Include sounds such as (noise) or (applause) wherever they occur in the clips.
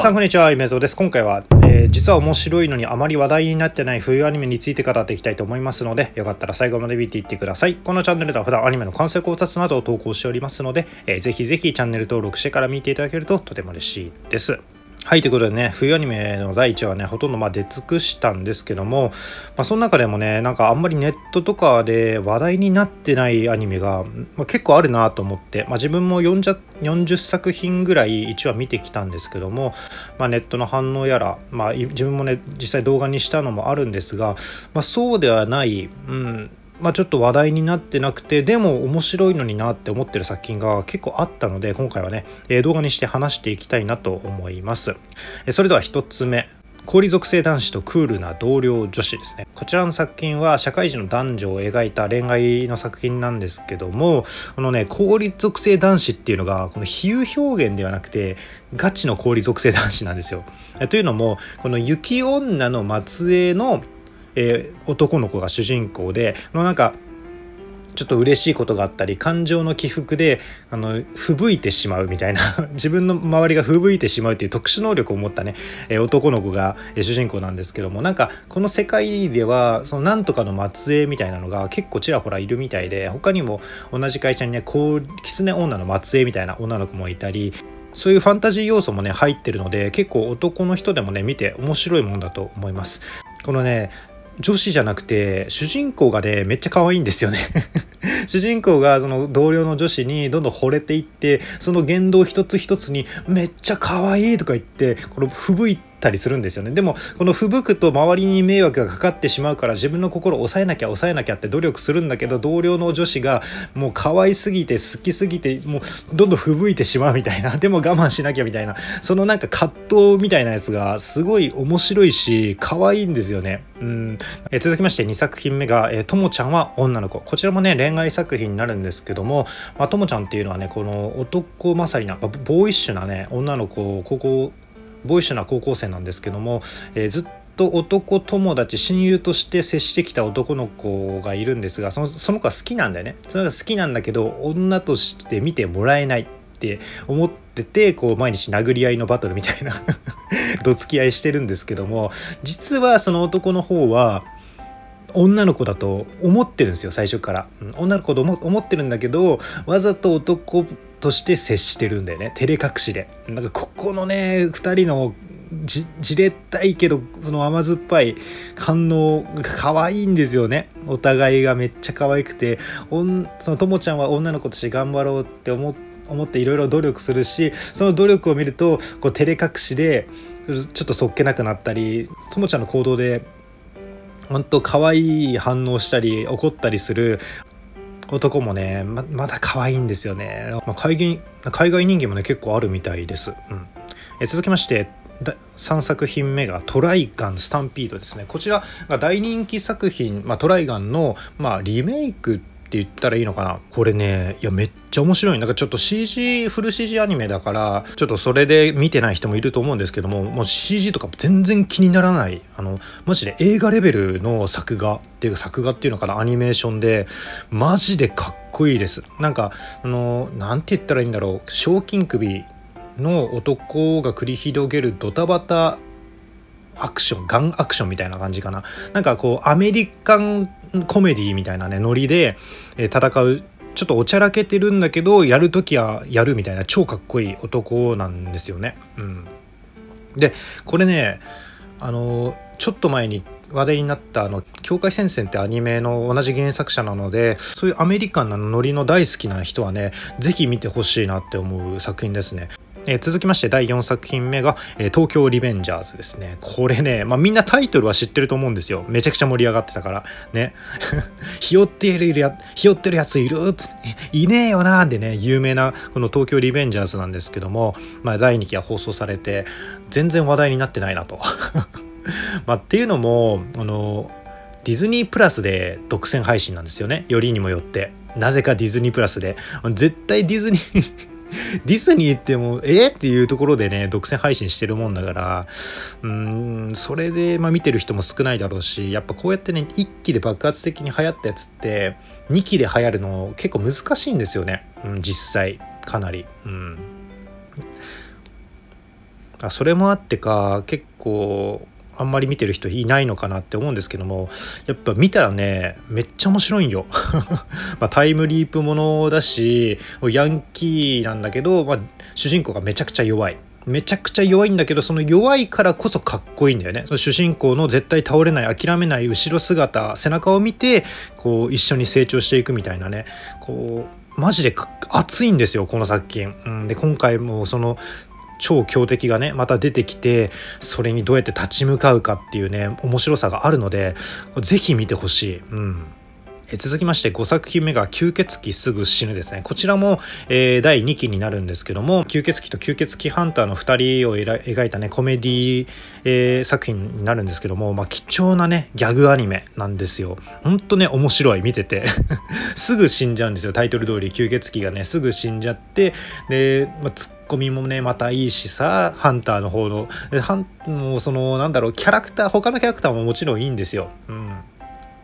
さんこんにちは、めぞです。今回は、えー実は面白いのにあまり話題になってない冬アニメについて語っていきたいと思いますので、よかったら最後まで見ていってください。このチャンネルでは普段アニメの完成考察などを投稿しておりますので、えーぜひぜひチャンネル登録してから見ていただけるととても嬉しいです。はい、ということでね、冬アニメの第1話はね、ほとんどま出尽くしたんですけども、まあ、その中でもね、なんかあんまりネットとかで話題になってないアニメが、まあ、結構あるなと思って、まあ、自分も 40, 40作品ぐらい1話見てきたんですけども、ま、ネットの反応やら、ま、自分もね、実際動画にしたのもあるんですが、ま、そうではない、うん、まあ、ちょっと話題になってなくてでも面白いのになって思ってる作品が結構あったので今回はね、えー動画にして話していきたいなと思います。えーそれでは1つ目。氷属性男子とクールな同僚女子ですね。こちらの作品は社会人の男女を描いた恋愛の作品なんですけどもこのね氷属性男子っていうのがこの比喩表現ではなくてガチの氷属性男子なんですよ。というのもこの雪女の末裔のえー男の子が主人公でのなんかちょっと嬉しいことがあったり感情の起伏であの吹雪いてしまうみたいな (laughs) 自分の周りが吹雪いてしまうっていう特殊能力を持ったね、えー男の子が、えー主人公なんですけどもなんかこの世界ではそのなんとかの末裔みたいなのが結構ちらほらいるみたいで他にも同じ会社にねこう狐女の末裔みたいな女の子もいたりそういうファンタジー要素もね入ってるので結構男の人でもね見て面白いもんだと思います。このね女子じゃなくて主人公がねめっちゃ可愛いんですよね。(laughs) 主人公がその同僚の女子にどんどん惚れていってその言動一つ一つにめっちゃ可愛いとか言ってこの吹雪いたりするんですよね。でもこの吹雪くと周りに迷惑がかかってしまうから自分の心を抑えなきゃ抑えなきゃって努力するんだけど同僚の女子がもう可愛すぎて好きすぎてもうどんどん吹雪いてしまうみたいなでも我慢しなきゃみたいなそのなんか葛藤みたいなやつがすごい面白いし可愛いんですよね。うん。え続きまして2作品目が「えーともちゃんは女の子」こちらもね恋愛作品になるんですけども、まあ、ともちゃんっていうのはねこの男勝りなまあボーイッシュなね女の子を高校ボイシュな高校生なんですけども、えーずっと男友達親友として接してきた男の子がいるんですがそのその子は好きなんだよね。それが好きなんだけど女として見てもらえないって思っててこう毎日殴り合いのバトルみたいな (laughs) どつき合いしてるんですけども実はその男の方は女の子だと思ってるんですよ最初から、女の子と思ってるんだけどわざと男として接してるんだよね。照れ隠しで。なんかここのね2人のじれったいけどその甘酸っぱい反応が可愛いんですよね。お互いがめっちゃ可愛くてそのともちゃんは女の子として頑張ろうって思思っていろいろ努力するしその努力を見るとこう照れ隠しでちょっとそっけなくなったりともちゃんの行動で本当可愛い反応したり怒ったりする。男もねままだ可愛いんですよね、まあ、海外海外人気もね結構あるみたいです、うん、え続きまして3作品目が「トライガンスタンピード」ですね。こちらが大人気作品、まあ、トライガンの、まあ、リメイクって言ったらいいのかな。これねいやめっちゃ面白い。なんかちょっと CG フル CG アニメだからちょっとそれで見てない人もいると思うんですけどももう CG とか全然気にならない。あのマジで映画レベルの作画っていうか作画っていうのかなアニメーションでマジでかっこいいです。なんかあのなんて言ったらいいんだろう。賞金首の男が繰り広げるドタバタアクションガンアクションみたいな感じかな。なんかこうアメリカンコメディみたいなねノリで、えー戦うちょっとおちゃらけてるんだけどやる時はやるみたいな超かっこいい男なんですよね。うん、でこれねあのちょっと前に話題になったあの「境界戦線」ってアニメの同じ原作者なのでそういうアメリカンなノリの大好きな人はね是非見てほしいなって思う作品ですね。えー続きまして第4作品目が、えー東京リベンジャーズ」ですね。これね、まあ、みんなタイトルは知ってると思うんですよ。めちゃくちゃ盛り上がってたから。ね。(laughs) ひよっているやひよってるやついるつって。いねえよなー。でね有名なこの東京リベンジャーズなんですけども、まあ、第2期は放送されて全然話題になってないなと。(laughs) まあっていうのもあのディズニープラスで独占配信なんですよね。よりにもよって。なぜかディズニープラスで。絶対ディズニー (laughs) ディズニーってもうえー？っていうところでね独占配信してるもんだからうんそれで、まあ、見てる人も少ないだろうしやっぱこうやってね1期で爆発的に流行ったやつって2期で流行るの結構難しいんですよね、うん、実際かなり。うん。あそれもあってか結構あんまり見てる人いないのかなって思うんですけどもやっぱ見たらねめっちゃ面白いんよ。(laughs) まタイムリープものだしヤンキーなんだけど、まあ、主人公がめちゃくちゃ弱い。めちゃくちゃ弱いんだけどその弱いからこそかっこいいんだよね。その主人公の絶対倒れない諦めない後ろ姿背中を見てこう一緒に成長していくみたいなね。こうマジで熱いんですよこの作品、うん、で今回もその超強敵がねまた出てきてそれにどうやって立ち向かうかっていうね面白さがあるので是非見てほしい。うんえ続きまして5作品目が吸血鬼すぐ死ぬですね。こちらも、えー、第2期になるんですけども、吸血鬼と吸血鬼ハンターの2人を描いたね、コメディ、えー、作品になるんですけども、まあ、貴重なね、ギャグアニメなんですよ。ほんとね、面白い、見てて。(laughs) すぐ死んじゃうんですよ、タイトル通り。吸血鬼がね、すぐ死んじゃって、で、まあ、コミもねまたいいしさハンターの方のハンもうそのなんだろうキャラクター他のキャラクターももちろんいいんですよ。うん、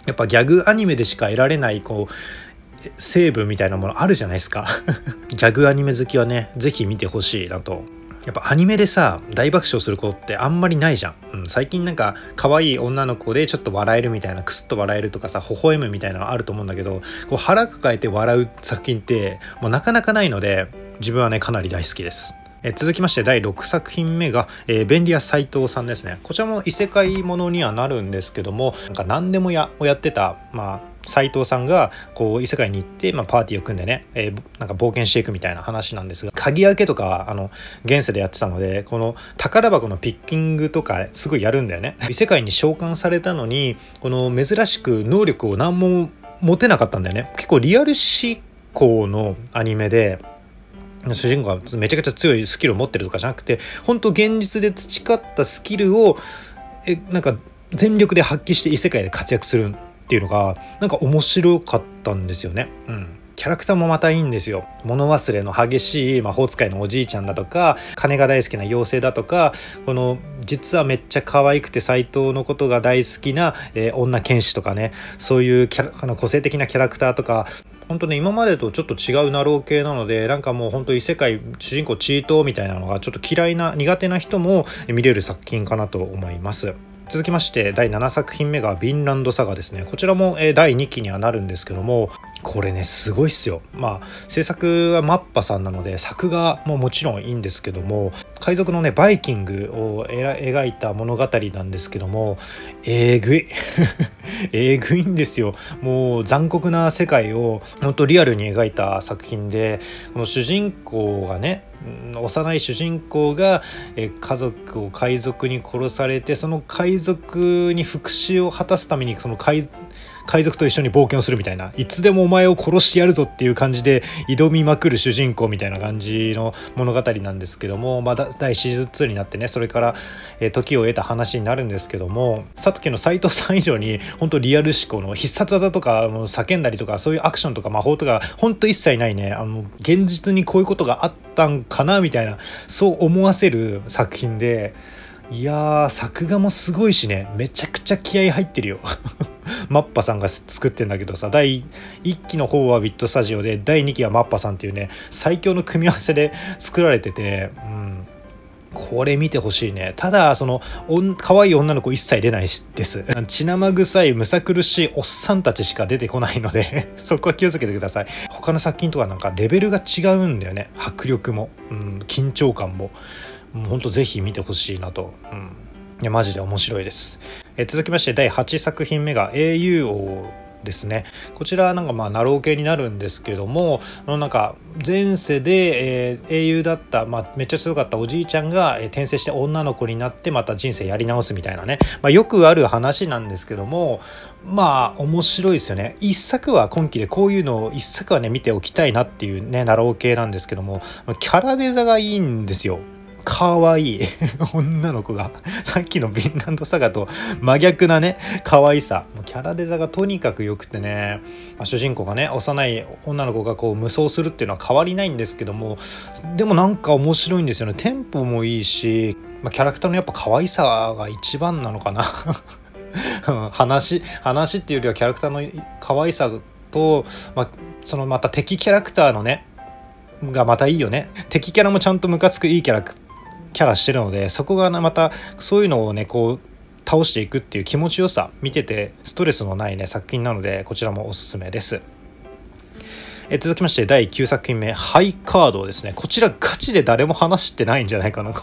やっぱギャグアニメでしか得られないこう成分みたいなものあるじゃないですか。(laughs) ギャグアニメ好きはね是非見てほしいなと。やっぱアニメでさ大爆笑することってあんまりないじゃん、うん、最近なんか可愛い女の子でちょっと笑えるみたいなクスッと笑えるとかさ微笑むみたいなのあると思うんだけどこう腹抱えて笑う作品ってもうなかなかないので自分はねかなり大好きです。え続きまして第6作品目が、えー、便利屋斎藤さんですね。こちらも異世界ものにはなるんですけどもなんか何でも屋をやってたまあ斎藤さんがこう異世界に行って、まあ、パーティーを組んでね、えー、なんか冒険していくみたいな話なんですが鍵開けとかあの現世でやってたのでこの宝箱のピッキングとかすごいやるんだよね。異世界に召喚されたのにこの珍しく能力を何も持てなかったんだよね。結構リアル思考のアニメで主人公がめちゃくちゃ強いスキルを持ってるとかじゃなくて本当現実で培ったスキルをえなんか全力で発揮して異世界で活躍するっていうのがなんか面白かったんですよね。うんキャラクターもまたいいんですよ。物忘れの激しい魔法使いのおじいちゃんだとか、金が大好きな妖精だとか、この実はめっちゃ可愛くて斎藤のことが大好きな、えー、女剣士とかね、そういうキャラあの個性的なキャラクターとか、本当ね今までとちょっと違うなろう系なのでなんかもう本当異世界主人公チートみたいなのがちょっと嫌いな苦手な人も見れる作品かなと思います。続きまして第7作品目が「ヴィンランドサガ」ですね。こちらも第2期にはなるんですけどもこれねすごいっすよ。まあ制作はマッパさんなので作画ももちろんいいんですけども海賊のねバイキングを描いた物語なんですけどもえぐい。(laughs) えぐいんですよ。もう残酷な世界を本当リアルに描いた作品でこの主人公がね幼い主人公が家族を海賊に殺されてその海賊に復讐を果たすためにその海海賊と一緒に冒険をするみたいな。いつでもお前を殺してやるぞっていう感じで挑みまくる主人公みたいな感じの物語なんですけども、まあ、第シーズン2になってねそれから、時を得た話になるんですけどもさっきの斎藤さん以上に本当リアル思考の必殺技とか叫んだりとかそういうアクションとか魔法とか本当一切ないね。あの現実にこういうことがあったんかなみたいなそう思わせる作品でいやー作画もすごいしね。めちゃくちゃ気合入ってるよ。(laughs) マッパさんが作ってんだけどさ第1期の方はウィットスタジオで第2期はマッパさんっていうね最強の組み合わせで (laughs) 作られてて、うん、これ見てほしいね。ただその可愛い女の子一切出ないです。(laughs) 血生臭いむさ苦しいおっさんたちしか出てこないので (laughs) そこは気をつけてください。他の作品とはなんかレベルが違うんだよね。迫力も、うん、緊張感も。もうほんとぜひ見てほしいなと、うん、いやマジで面白いです。え続きまして第8作品目が au 王ですね。こちらなんかまあナロー系になるんですけどもなんか前世で、えー、英雄だった、まあ、めっちゃ強かったおじいちゃんが、えー、転生して女の子になってまた人生やり直すみたいなね、まあ、よくある話なんですけどもまあ面白いですよね。一作は今期でこういうのを一作はね見ておきたいなっていうねナロー系なんですけどもキャラデザがいいんですよ。可愛い。(laughs) 女の子がさっきのヴィンランドサガと真逆なね可愛さ。キャラデザがとにかく良くてね、まあ、主人公がね幼い女の子がこう無双するっていうのは変わりないんですけども。でもなんか面白いんですよね。テンポもいいし、まあ、キャラクターのやっぱ可愛さが一番なのかな。(laughs) 話話っていうよりはキャラクターの可愛さと、まあ、そのまた敵キャラクターのねがまたいいよね。敵キャラもちゃんとムカつくいいキャラクターキャラしてるのでそこがまたそういうのをねこう倒していくっていう気持ちよさ見ててストレスのないね作品なのでこちらもおすすめです。え続きまして第9作品目「ハイカード」ですねこちらガチで誰も話してないんじゃないかな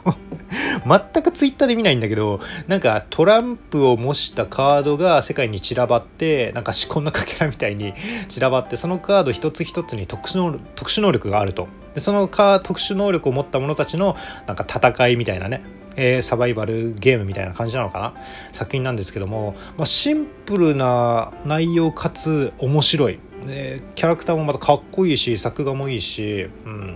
(laughs) 全くツイッターで見ないんだけどなんかトランプを模したカードが世界に散らばってなんか仕込んだかけらみたいに散らばってそのカード一つ一つに特殊能特殊能力があると。でそのカ特殊能力を持った者たちのなんか戦いみたいなねえー、サバイバルゲームみたいな感じなのかな？作品なんですけども、まあ、シンプルな内容かつ面白い、キャラクターもまたかっこいいし作画もいいし、うん、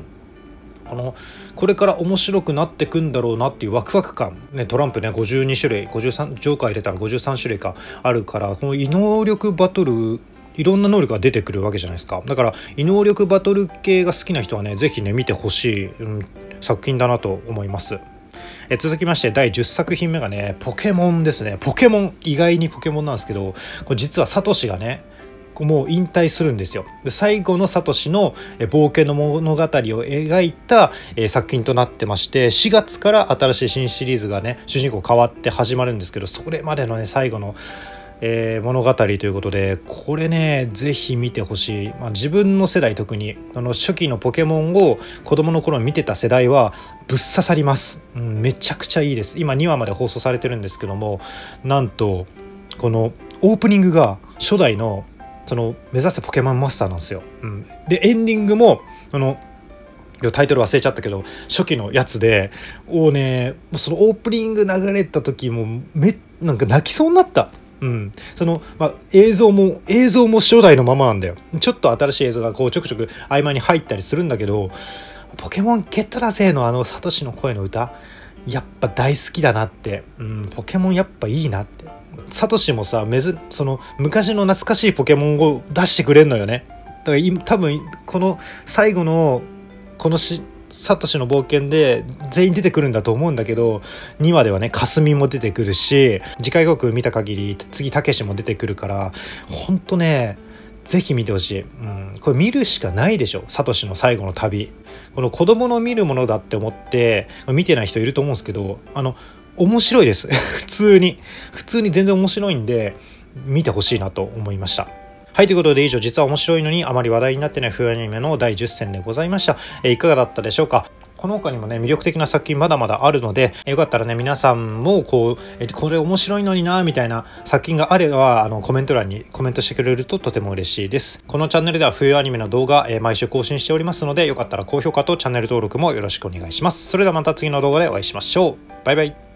あのこれから面白くなってくんだろうなっていうワクワク感、ね、トランプね52種類53ジョーカー入れたら53種類かあるからこの異能力バトルいろんな能力が出てくるわけじゃないですか。だから異能力バトル系が好きな人はね是非ね見てほしい、うん、作品だなと思います。え続きまして第10作品目がねポケモンですね。ポケモン意外にポケモンなんですけどこれ実はサトシがねもう引退するんですよ。で最後のサトシの冒険の物語を描いた作品となってまして4月から新しい新シリーズがね主人公変わって始まるんですけどそれまでのね最後のえー、物語ということでこれね是非見てほしい、まあ、自分の世代特にあの初期のポケモンを子供の頃見てた世代はぶっ刺さります、うん、めちゃくちゃいいです。今2話まで放送されてるんですけどもなんとこのオープニングが初代のその目指せポケモンマスターなんですよ、うん、でエンディングもあのタイトル忘れちゃったけど初期のやつでおねそのオープニング流れた時もめなんか泣きそうになった。うん、その、まあ、映像も映像も初代のままなんだよ。ちょっと新しい映像がこうちょくちょく合間に入ったりするんだけど「ポケモンゲットだぜ!」のあのサトシの声の歌やっぱ大好きだなって、うん、ポケモンやっぱいいなって。サトシもさめずその昔の懐かしいポケモンを出してくれんのよね。だから多分この最後のこのしサトシの冒険で全員出てくるんだと思うんだけど2話ではねかすみも出てくるし次回予告見た限り次たけしも出てくるからほんとねぜひ見てほしい、うん、これ見るしかないでしょサトシの最後の旅。この子供の見るものだって思って見てない人いると思うんですけどあの面白いです (laughs) 普通に普通に全然面白いんで見てほしいなと思いましたはい、ということで以上、実は面白いのにあまり話題になってない冬アニメの第10選でございました。えー、いかがだったでしょうか？この他にもね、魅力的な作品まだまだあるので、よかったらね、皆さんもこう、えこれ面白いのにな、みたいな作品があれば、あの、コメント欄にコメントしてくれるととても嬉しいです。このチャンネルでは冬アニメの動画、え毎週更新しておりますので、よかったら高評価とチャンネル登録もよろしくお願いします。それではまた次の動画でお会いしましょう。バイバイ。